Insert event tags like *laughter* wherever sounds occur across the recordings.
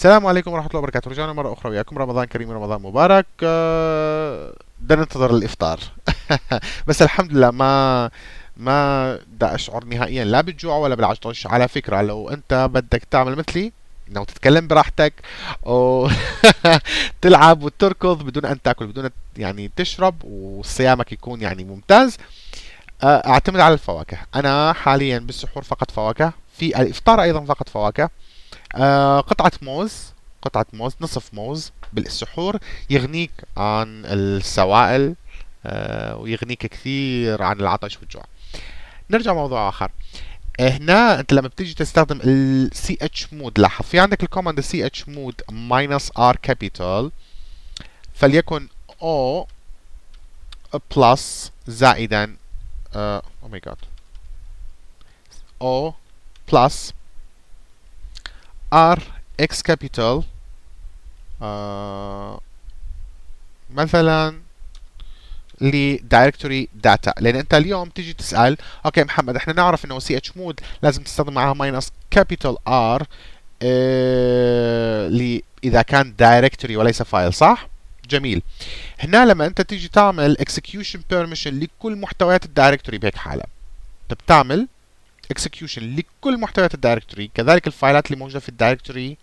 السلام عليكم ورحمة الله وبركاته. رجعنا مرة أخرى وياكم. رمضان كريم رمضان مبارك. آه، بدنا ننتظر الإفطار. *laughs* بس الحمد لله ما ما دا أشعر نهائيا. لا بالجوع ولا بالعطش على فكرة لو أنت بدك تعمل مثلي انه تتكلم براحتك أو *laughs* تلعب وتركض بدون أن تأكل بدون يعني تشرب وصيامك يكون يعني ممتاز آه، أعتمد على الفواكه. أنا حاليا بالسحور فقط فواكه. في الإفطار أيضا فقط فواكه. آه قطعة موز قطعة موز نصف موز بالسحور يغنيك عن السوائل آه ويغنيك كثير عن العطش والجوع. نرجع موضوع آخر. هنا أنت لما بتيجي تستخدم ال CH mod لاحظ في عندك ال command CH mod minus R capital فليكن O plus زائدا uh, oh my god. O R X capital uh, مثلا ل directory data لأن أنت اليوم تيجي تسأل okay محمد إحنا نعرف إنه CH mod لازم تستخدم معها minus capital R إذا كان directory وليس file صح؟ جميل. هنا لما أنت تيجي تعمل execution permission لكل محتويات ال directory بهيك حالة. انت بتعمل execution لكل محتويات ال directory كذلك الفايلات اللي موجودة في ال directory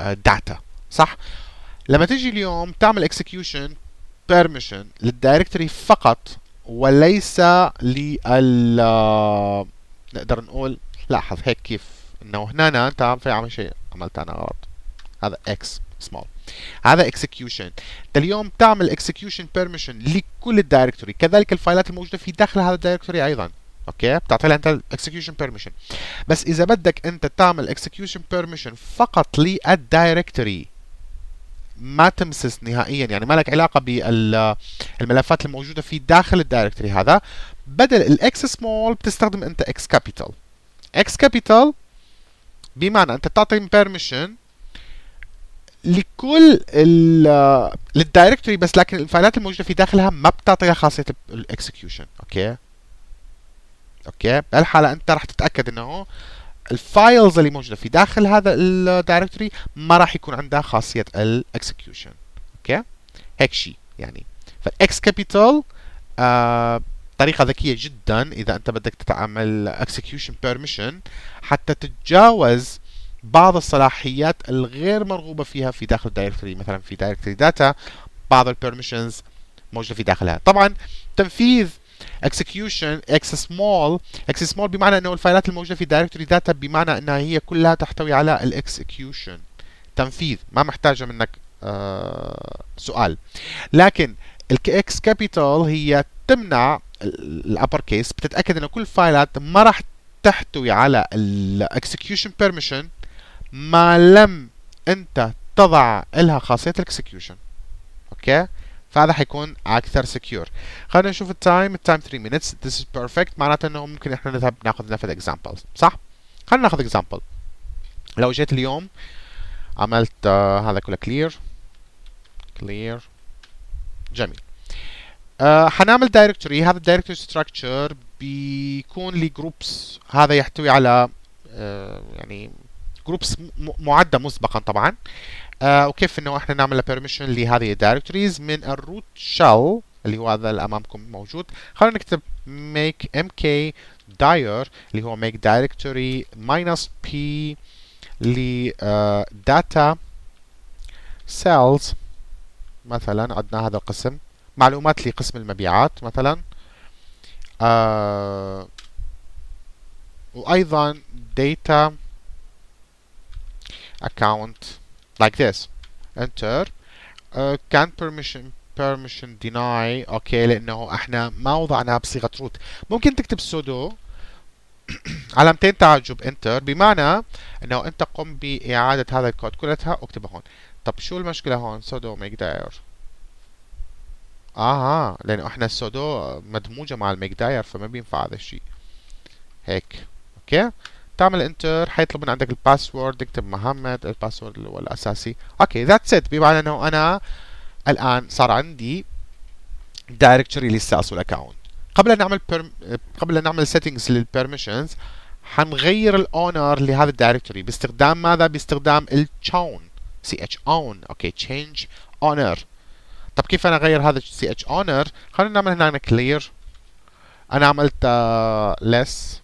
data صح؟ لما تيجي اليوم تعمل execution permission لل directory فقط وليس لل نقدر نقول لاحظ هيك كيف إنه هنا انت عم في عمل شيء عملت أنا غلط. هذا x small. هذا execution. أنت اليوم تعمل execution permission لكل ال directory كذلك الفايلات الموجودة في داخل هذا ال directory أيضا. Okay؟ بتعطي لها أنت execution permission. بس إذا بدك أنت تعمل execution permission فقط لل directory ما تمسس نهائيا. يعني ما لك علاقة بالملفات الموجودة في داخل ال directory هذا. بدل الاكس سمول بتستخدم أنت X capital X capital بمعنى أنت تعطي permission لكل لل directory بس لكن الفايلات الموجودة في داخلها ما بتعطيها خاصية ال execution okay؟ okay؟ بهالحاله أنت راح تتأكد إنه ال files اللي موجودة في داخل هذا ال directory ما راح يكون عندها خاصية ال execution. okay؟ هيك شيء يعني. فال X capital آه طريقة ذكية جدا إذا أنت بدك تعمل execution permission حتى تتجاوز بعض الصلاحيات الغير مرغوبة فيها في داخل ال directory. مثلا في directory data بعض ال permissions موجودة في داخلها. طبعا تنفيذ execution x small x small بمعنى إنه الفايلات الموجودة في directory data بمعنى إنها هي كلها تحتوي على ال execution تنفيذ ما محتاجة منك آه سؤال. لكن ال X capital هي تمنع ال upper case بتتأكد إنه كل الفايلات ما راح تحتوي على ال execution permission ما لم أنت تضع لها خاصية ال execution okay؟ فهذا حيكون أكثر secure خلينا نشوف ال time ال time 3 minutes. This is perfect. معناته إنه ممكن إحنا نذهب ناخذ نفذ examples صح؟ خلينا ناخذ example. لو جيت اليوم عملت uh, هذا كله clear. Clear. جميل. uh, حنعمل directory هذا ال directory structure بيكون لي groups هذا يحتوي على uh, يعني groups معدة مسبقا طبعا. آه وكيف إنه إحنا نعمل permission لهذه ال directories من ال root شell اللي هو هذا اللي أمامكم موجود. خلينا نكتب make mk dir اللي هو make directory minus p ل uh, data sales. مثلا عندنا هذا القسم. معلومات لقسم المبيعات مثلا. uh, وأيضا data account like this. Enter. Uh, can permission permission deny. okay لأنه إحنا ما وضعناها بصيغة root. ممكن تكتب sudo. *coughs* علامتين تعجب. enter بمعنى إنه أنت قم بإعادة هذا الكود كلها. اكتبه هون. طب شو المشكلة هون؟ make dir آها لأنه إحنا ال sudo مدموجة مع ال make dir فما بينفع هذا الشيء. هيك. okay تعمل enter حيطلب من عندك ال password اكتب محمد ال password اللي هو الأساسي. okay that's it بمعنى إنه أنا الآن صار عندي directory لل sales وال account قبل أن نعمل perm... قبل أن نعمل settings لل permissions حنغير ال owner لهذا ال directory باستخدام ماذا؟ باستخدام ال chown ch own okay change owner طب كيف أنا أغير هذا ch owner خلينا نعمل هنا clear أنا عملت ls uh,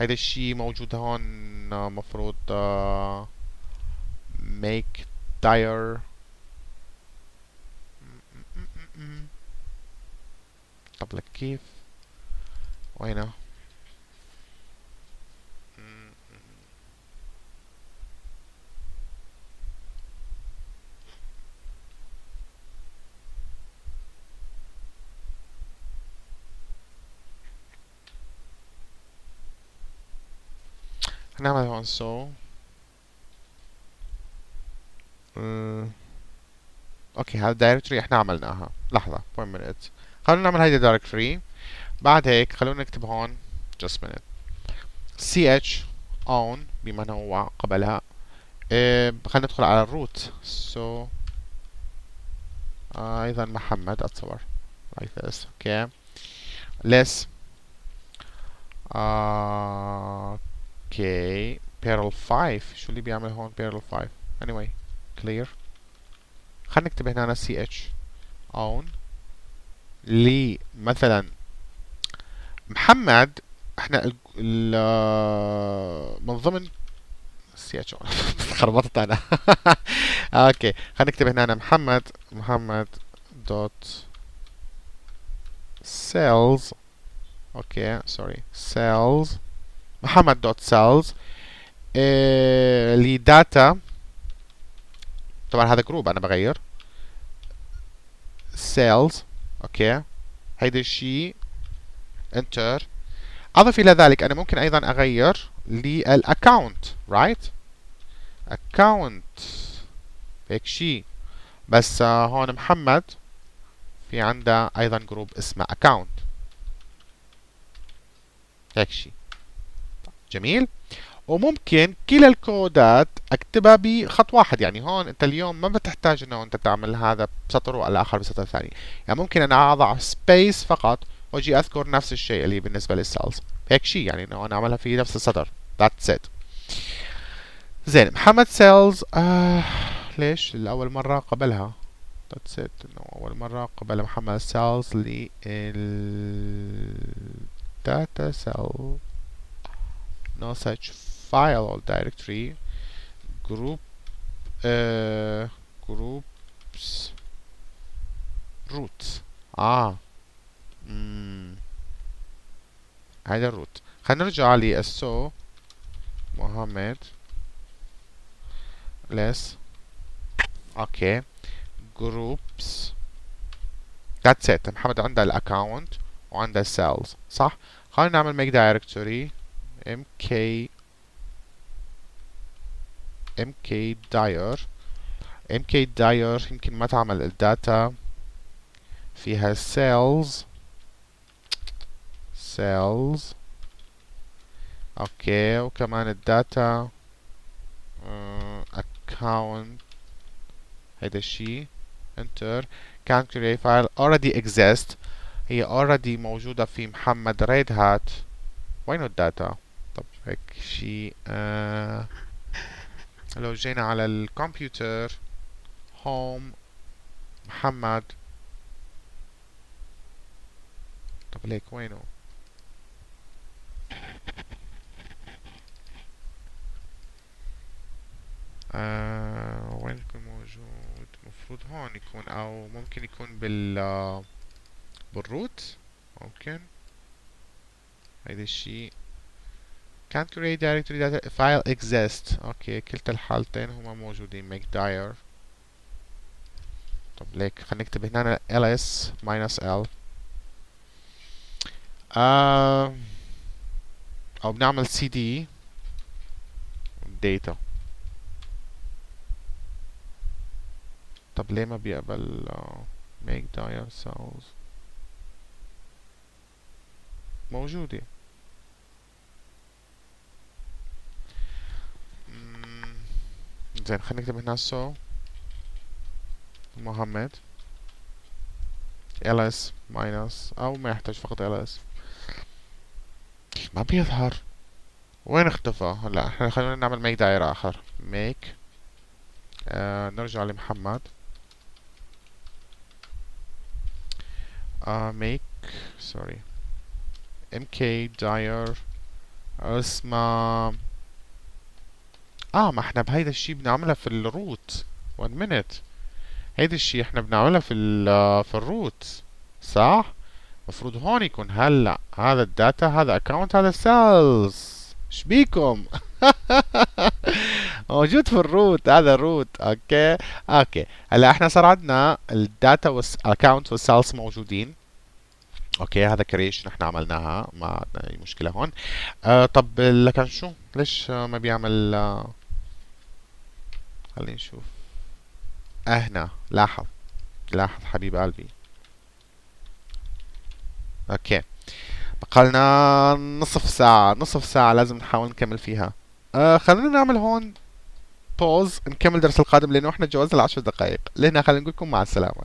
هيدا الشيء موجود هون مفروض uh, make dir طب لك كيف وينه؟ نعمل هون سو أوكي هذا الدايركتوري إحنا عملناها. لحظة 1 minute. خلونا نعمل هيدي دايركتوري بعد هيك خلونا نكتب هون just minute. Ch on بما هو قبلها. إيه خلينا ندخل على الروت so آه أيضا محمد أتصور. Like this okay. Less. آه أوكي بيرل 5 شو اللي بيعمل هون بيرل 5 anyway clear. خلينا نكتب هنا سي اتش اون لي. مثلا. محمد إحنا ال من ضمن سي اتش اون خربطت أنا. *laughs* أوكي خلينا نكتب هنا محمد. محمد dot sales okay sorry sales محمد dot sales إيه ل data طبعا هذا group أنا بغير. sales okay. هيدا الشيء enter أضف إلى ذلك أنا ممكن أيضا أغير لل account right account هيك شيء بس آه هون محمد. في عنده أيضا group اسمه account هيك شيء جميل. وممكن كلا الكودات أكتبها بخط واحد يعني هون أنت اليوم ما بتحتاج إنه أنت تعمل هذا بسطر والآخر بسطر ثاني. يعني ممكن أنا أضع space فقط وأجي أذكر نفس الشيء اللي بالنسبة لل sales هيك شيء يعني إنه أنا أعملها في نفس السطر. that's it زين محمد sales آه ليش؟ لأول مرة قبلها. that's it إنه أول مرة قبل محمد sales لل data sale no such file or directory group uh, groups root اه امم هذا الروت خلينا نرجع للسو محمد less اوكي groups that's it محمد عنده الاكونت وعنده cells صح خلينا نعمل make directory Mk mk dir. Mk dyer يمكن ما تعمل الداتا. فيها cells. cells. أوكي وكمان الداتا. uh, account. هيدا الشي. Enter. can create file already exist. هي already موجودة في محمد ريد هات وينو الداتا طب هيك شيء آه لو جينا على الكمبيوتر هوم محمد. طب ليك وينه؟ آه وين يكون موجود؟ مفروض هون يكون أو ممكن يكون بال بالروت. ممكن. هيدا الشيء can't create directory data file exists. أوكي كلتا الحالتين هما موجودين. Make dir طب ليك خلينا نكتب هنا ls minus l. آه أو بنعمل cd data. طب ليه ما بيقبل uh, make dir cells موجودة. زين خلينا نكتب هنا. سو محمد ls minus أو ما يحتاج فقط ls ما بيظهر. وين اختفى؟ هلا إحنا خلينا نعمل make دائرة آخر. Make آه نرجع لمحمد. آه make sorry. Mk dyer اسمه. آه ما إحنا بهيدا الشي بنعملها في الروت. 1 minute. هيدا الشي إحنا بنعملها في ال في الروت. صح؟ مفروض هون يكون هلأ. هذا الداتا هذا اكونت هذا سيلز إيش بيكم؟ *laughs* موجود في الروت هذا الروت. أوكي؟ okay. هلأ إحنا صار عندنا ال data وال account وال sales موجودين. okay هذا creation إحنا عملناها. ما عندنا أي مشكلة هون. آه طب لكن شو؟ ليش ما بيعمل آه خلينا نشوف. آه هنا لاحظ. لاحظ حبيب قلبي. okay. بقالنا نصف ساعة نصف ساعة لازم نحاول نكمل فيها. آه خلينا نعمل هون بوز نكمل الدرس القادم لأنه إحنا تجاوزنا العشر دقائق لهنا خلينا نقول لكم مع السلامة.